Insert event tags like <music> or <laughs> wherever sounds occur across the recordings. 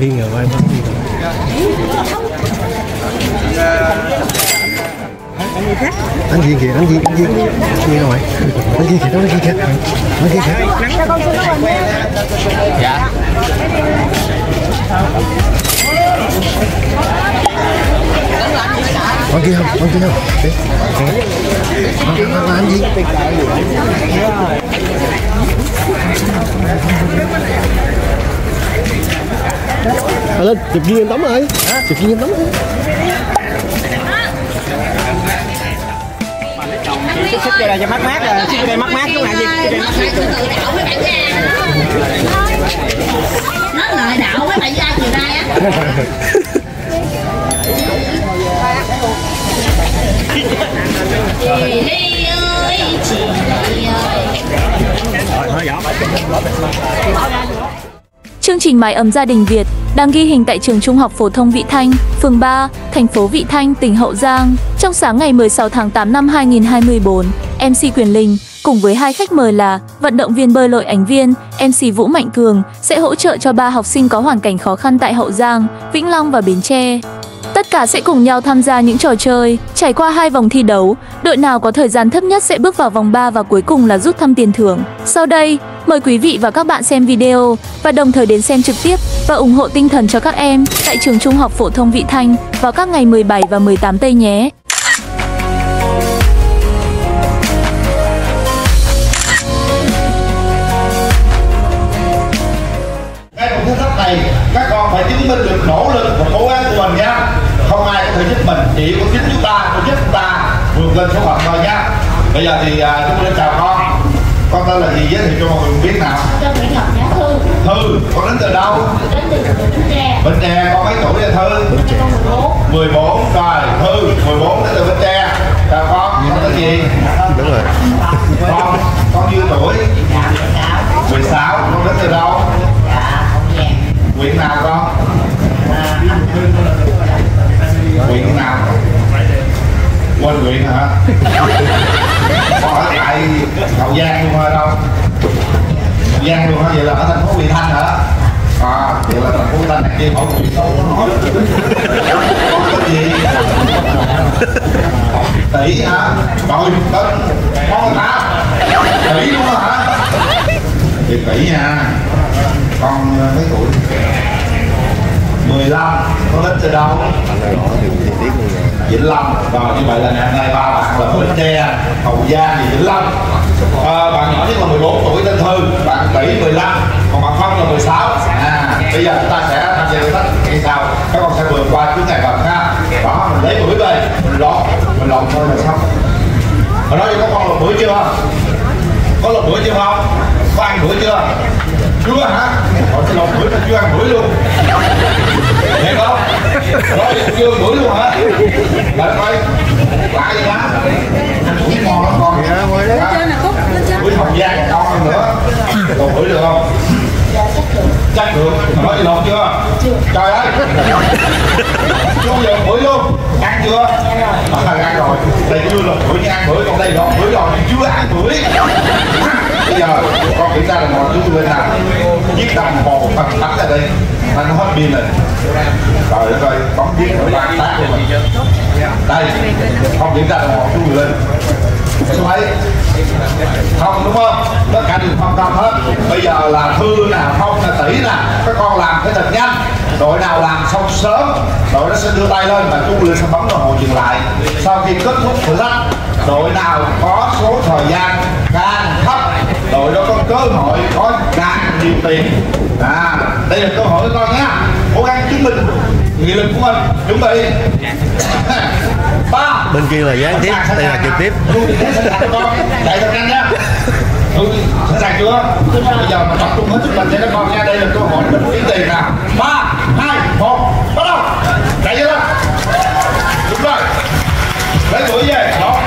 Anh Viên rồi, anh Viên rồi. Anh Viên kìa, anh Viên, anh Viên. Anh Viên rồi. Anh Viên kìa, đó, anh Viên kìa. Anh Viên kìa. dạ Con kia không, con kia không. Không, anh Viên. À, lên, chụp viên em tắm rồi. Chụp viên em tắm rồi. xích xích đây là cho mát mát à xích đây mát mát chú hả gì tự đạo mấy bạn ra nó lời đạo mấy bạn ra chiều nay á chị ơi chị ơi Chương trình Mái ấm gia đình Việt đang ghi hình tại trường Trung học phổ thông Vị Thanh, phường 3, thành phố Vị Thanh, tỉnh Hậu Giang. Trong sáng ngày 16 tháng 8 năm 2024, MC Quyền Linh cùng với hai khách mời là vận động viên bơi lội Ánh Viên, MC Vũ Mạnh Cường sẽ hỗ trợ cho ba học sinh có hoàn cảnh khó khăn tại Hậu Giang, Vĩnh Long và Bến Tre. Tất cả sẽ cùng nhau tham gia những trò chơi, trải qua hai vòng thi đấu, đội nào có thời gian thấp nhất sẽ bước vào vòng 3 và cuối cùng là rút thăm tiền thưởng. Sau đây, mời quý vị và các bạn xem video và đồng thời đến xem trực tiếp và ủng hộ tinh thần cho các em tại trường Trung học phổ thông Vị Thanh vào các ngày 17 và 18 tây nhé. cái cuộc thử thách này, các con phải chứng minh được nỗ lực và cố gắng của mình nha. Không ai có thể giúp mình, chỉ có chính chúng ta có giúp chúng ta vượt lên số phận thôi nha. Bây giờ thì à, chúng tôi chào con con tên là gì giới thiệu cho mọi người biết nào. Cho Nguyễn Ngọc Nhã Thư. Thư? Con đến từ đâu? Đến từ Bến Tre. Bến tre con mấy tuổi vậy thư? Con 14 14 rồi thư 14 đến từ bến tre. Chào con. Con tên gì? Đúng rồi. con con nhiêu tuổi? 16 con đến từ đâu? Huyện nào con? Huyện nào quên huyện hả? Con ở tại hậu giang luôn hả đâu. Hậu giang luôn hả? Vậy là ở thành phố vị thanh hả? À vậy là thành phố vị thanh này kia huyện số nó. Nói cái gì? Tỷ hả? Rồi tên con hả tỷ luôn hả? Thì tỷ nha. Con ờ, mấy tuổi? 15 con đến từ đâu Vĩnh Long rồi như vậy là ngày hôm nay ba bạn là Bến Tre Hậu Giang và Vĩnh Long à, bạn nhỏ nhất là 14 tuổi tên Thư. Bạn Mỹ 15 còn bạn Phong là 16 à, bây giờ chúng ta sẽ tham gia thử thách. Như sau các con sẽ vượt qua chướng ngại vật ha. Đó mình lấy bưởi về. Mình lọt. Mình lọt thôi là xong. Ở đó các con lọt bưởi chưa? Có lọt bưởi chưa không? Có ăn bưởi chưa? Chưa hả? Họ sẽ lọt bưởi mà chưa ăn bưởi luôn. Nghe không? Rồi chưa bưởi luôn hả? Lại coi lạ gì đó bưởi ngon lắm con lên trên là cúc lên trên hồng giang ngon hơn nữa còn bưởi được không chắc được nói gì lọt chưa trời ơi chưa giờ bưởi luôn ăn chưa à, ăn rồi đây chưa lọt bưởi nhưng ăn còn đây lọt bưởi rồi chưa ăn bưởi bây giờ con kiểm tra đồng hồ chú lên nào? Chiếc đồng hồ thật thẳng ra đây. Nó hết pin rồi trời đất ơi bấm chiếc ở ba tác luôn rồi đây, không kiểm tra đồng hồ chú lên. Số mấy? Không, đúng không? Tất cả đều không không hết. Bây giờ là thư nè không là tỷ nè, các con làm cái thật nhanh. Đội nào làm xong sớm, đội nó sẽ đưa tay lên và chú lên sẽ bấm đồng hồ dừng lại. Sau khi kết thúc thử thách, đội nào có số thời gian càng thấp đội đó có cơ hội có càng nhiều tiền à đây là cơ hội của con nhé cố gắng chứng minh nghị lực của mình chuẩn bị <laughs> ba Bên kia là gián tiếp, đây là trực tiếp. chạy thật nhanh nha sẵn sàng chưa? Bây giờ mình tập trung hết sức mình để các con nha. Đây là cơ hội mình kiếm tiền nè. Ba, hai, một, bắt đầu. Chạy chưa đó? Đúng rồi. Lấy mũi về. Đó.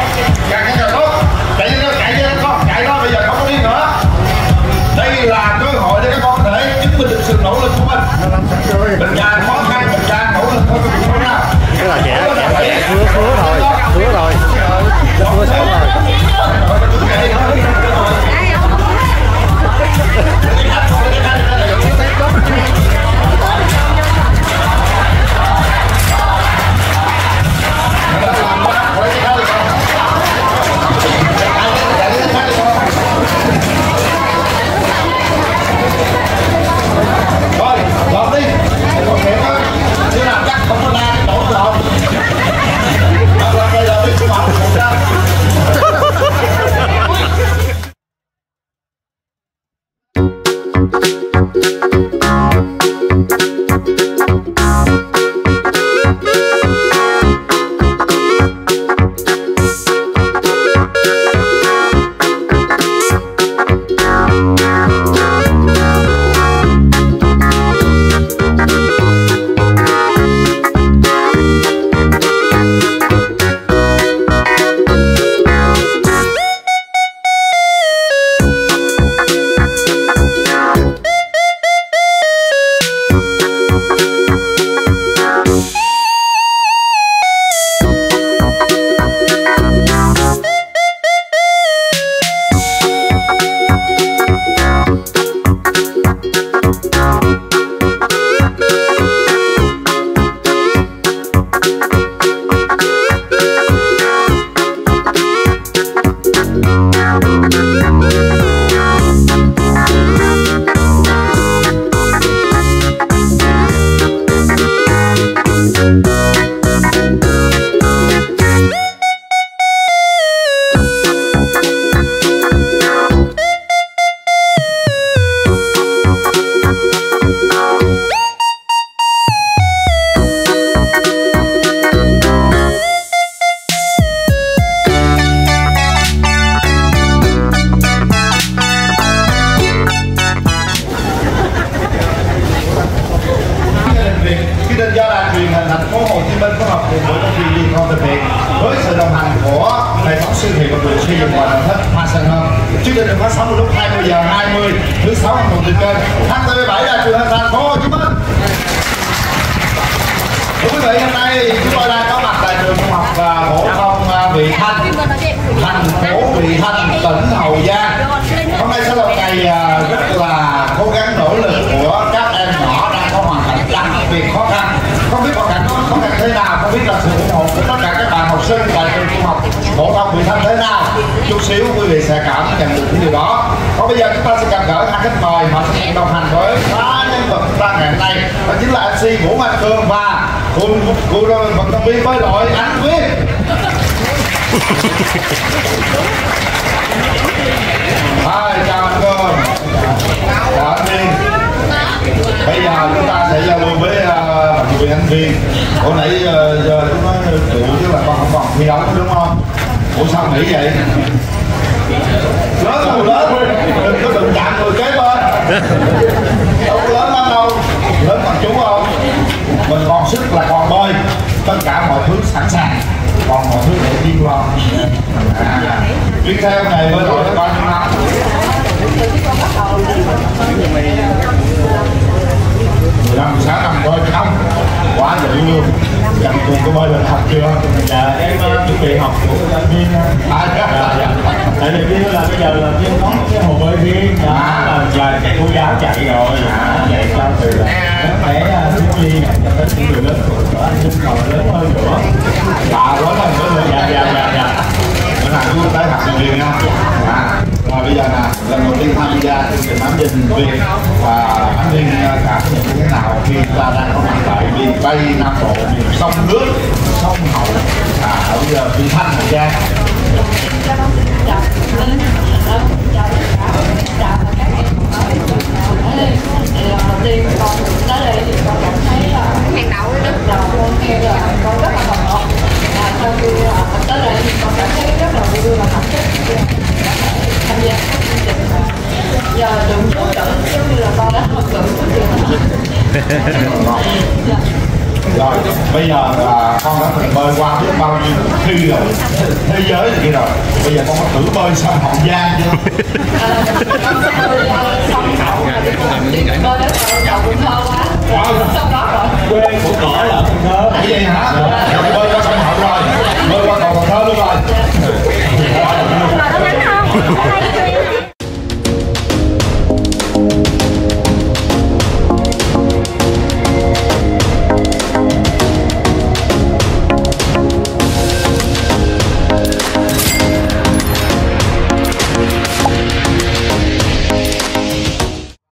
Vị, hôm nay chúng tôi đang có mặt tại trường trung học và phổ thông à, Vị Thanh, thành phố Vị Thanh, tỉnh Hậu Giang. Hôm nay sẽ là một ngày à, rất là cố gắng nỗ lực của các em nhỏ đang có hoàn cảnh đặc biệt khó khăn. Không biết hoàn cảnh nó khó khăn thế nào, không biết là sự ủng hộ của tất cả các bạn học sinh tại trường trung học phổ thông Vị Thanh thế nào. Chút xíu quý vị sẽ cảm nhận được những điều đó. Còn bây giờ chúng ta sẽ gặp gỡ hai khách mời họ sẽ đồng hành với ba nhân vật chúng ta ngày hôm nay đó chính là MC Vũ Mạnh Cường và cùng cụ vận động viên bơi lội Anh Quyết. Hai chào anh con Chào anh Viên. Bây giờ chúng ta sẽ giao lưu với vận động viên anh Viên. Hồi nãy à, giờ, giờ chúng nói cụ chứ là con không còn thi đấu đúng không? Ủa sao nghĩ vậy? Lớn rồi lớn, đừng có đụng chạm người kế bên. Đâu có lớn đi theo ngày bơi lội bao nhiêu năm mười năm sáu năm coi không quá dữ luôn chẳng cùng có bơi lên học chưa dạ em chuẩn bị học của giáo viên à, dạ, dạ. tại vì biết là bây giờ là viên có cái hồ bơi riêng dạ là giờ chạy cô giáo chạy rồi dạ chạy cho từ bé thiếu nhi này cho tới những người lớn tuổi của anh sinh còn lớn hơn nữa dạ lớn hơn nữa dạ dạ dạ dạ hàng luôn chúng tới học sinh viên nha à, và bây giờ là lần đầu tiên tham gia chương trình nắm dinh Việt và anh dinh cảm nhận như thế nào khi ta đang có mặt tại miền tây nam bộ miền sông nước sông hậu à, ở giờ vị thanh Hà giang tiền con tới đây thì con cảm thấy là hàng đậu rất là con nghe là con rất là bận rộn và sau khi tới đây thì con cảm thấy rất là vui và hạnh phúc tham gia các chương trình này giờ được chú dẫn giống như là con đã học được chú trường rồi bây giờ là con đã từng bơi qua biết bao nhiêu thi rồi thế giới thì kia rồi bây giờ con có thử bơi sông hậu giang chưa xong đó rồi quê của cỏ là Cần Thơ Vậy hả? Rồi bơi qua sông Hậu rồi Bơi qua cầu Cần Thơ luôn rồi